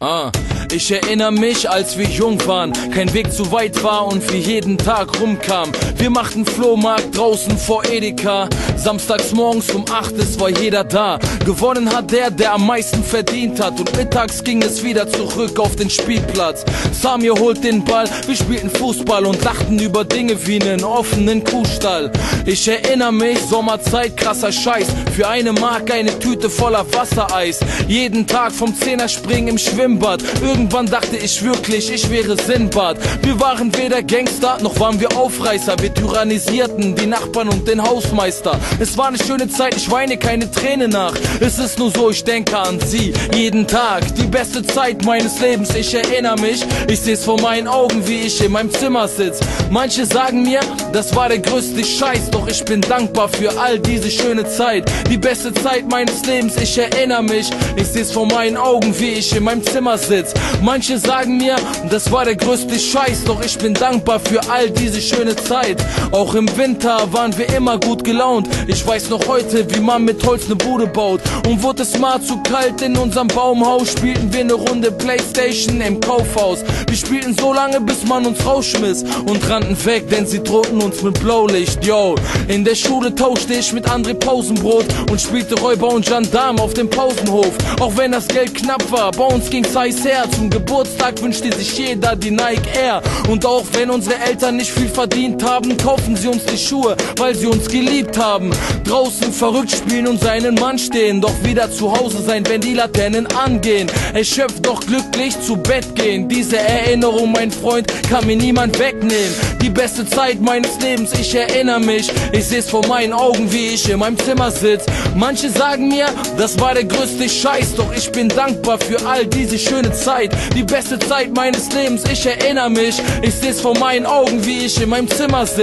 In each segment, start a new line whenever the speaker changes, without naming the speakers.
Ah, ich erinnere mich, als wir jung waren, kein Weg zu weit war und wir jeden Tag rumkamen. Wir machten Flohmarkt draußen vor Edeka. Samstags morgens um 8 es war jeder da. Gewonnen hat der, der am meisten verdient hat. Und mittags ging es wieder zurück auf den Spielplatz. Samir holt den Ball, wir spielten Fußball und lachten über Dinge wie einen offenen Kuhstall. Ich erinnere mich, Sommerzeit, krasser Scheiß. Für eine Mark eine Tüte voller Wassereis. Jeden Tag vom Zehnerspringen im Schwimmbad. Irgendwann dachte ich wirklich, ich wäre Sinnbad. Wir waren weder Gangster, noch waren wir Aufreißer. Wir tyrannisierten die Nachbarn und den Hausmeister. Es war eine schöne Zeit, ich weine keine Träne nach. Es ist nur so, ich denke an sie jeden Tag. Die beste Zeit meines Lebens, ich erinnere mich. Ich seh's vor meinen Augen, wie ich in meinem Zimmer sitz. Manche sagen mir, das war der größte Scheiß, doch ich bin dankbar für all diese schöne Zeit. Die beste Zeit meines Lebens, ich erinnere mich. Ich seh's vor meinen Augen, wie ich in meinem Zimmer sitz. Manche sagen mir, das war der größte Scheiß, doch ich bin dankbar für all diese schöne Zeit. Auch im Winter waren wir immer gut gelaunt. Ich weiß noch heute, wie man mit Holz ne Bude baut. Und wurde es mal zu kalt in unserem Baumhaus, spielten wir ne Runde Playstation im Kaufhaus. Wir spielten so lange, bis man uns rausschmiss und rannten weg, denn sie drohten uns mit Blaulicht, yo. In der Schule tauschte ich mit André Pausenbrot und spielte Räuber und Gendarm auf dem Pausenhof. Auch wenn das Geld knapp war, bei uns ging's heiß her. Zum Geburtstag wünschte sich jeder die Nike Air. Und auch wenn unsere Eltern nicht viel verdient haben, kaufen sie uns die Schuhe, weil sie uns geliebt haben. Draußen verrückt spielen und seinen Mann stehen, doch wieder zu Hause sein, wenn die Laternen angehen. Erschöpft doch glücklich zu Bett gehen. Diese Erinnerung, mein Freund, kann mir niemand wegnehmen. Die beste Zeit meines Lebens, ich erinnere mich. Ich seh's vor meinen Augen, wie ich in meinem Zimmer sitz. Manche sagen mir, das war der größte Scheiß, doch ich bin dankbar für all diese schöne Zeit. Die beste Zeit meines Lebens, ich erinnere mich. Ich seh's vor meinen Augen, wie ich in meinem Zimmer sitz.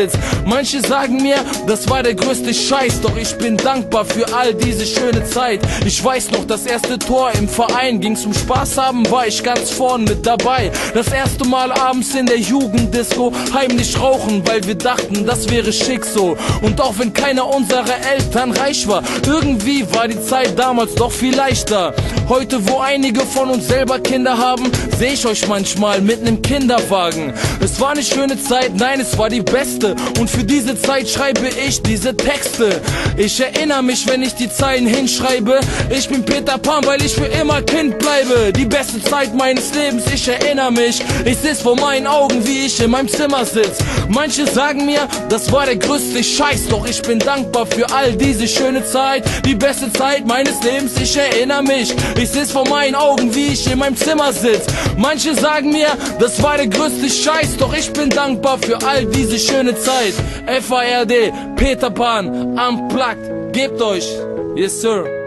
Manche sagen mir, das war der größte Scheiß, doch ich bin dankbar für all diese schöne Zeit. Ich weiß noch, das erste Tor im Verein ging zum Spaß haben, war ich ganz vorn mit dabei. Das erste Mal abends in der Jugenddisco heimlich rauchen, weil wir dachten, das wäre schick so. Und auch wenn keiner unserer Eltern reich war, irgendwie war die Zeit damals doch viel leichter. Heute, wo einige von uns selber Kinder haben, sehe ich euch manchmal mit nem Kinderwagen. Es war eine schöne Zeit, nein, es war die beste. Und für diese Zeit schreibe ich diese Texte. Ich erinnere mich, wenn ich die Zeilen hinschreibe. Ich bin Peter Pan, weil ich für immer Kind bleibe. Die beste Zeit meines Lebens, ich erinnere mich. Ich seh's vor meinen Augen, wie ich in meinem Zimmer sitz. Manche sagen mir, das war der größte Scheiß, doch ich bin dankbar für all diese schöne Zeit. Die beste Zeit meines Lebens, ich erinnere mich. Ich seh's vor meinen Augen, wie ich in meinem Zimmer sitz. Manche sagen mir, das war der größte Scheiß, doch ich bin dankbar für all diese schöne Zeit. FARD, Peter Pan, Unplugged, gebt euch. Yes, sir.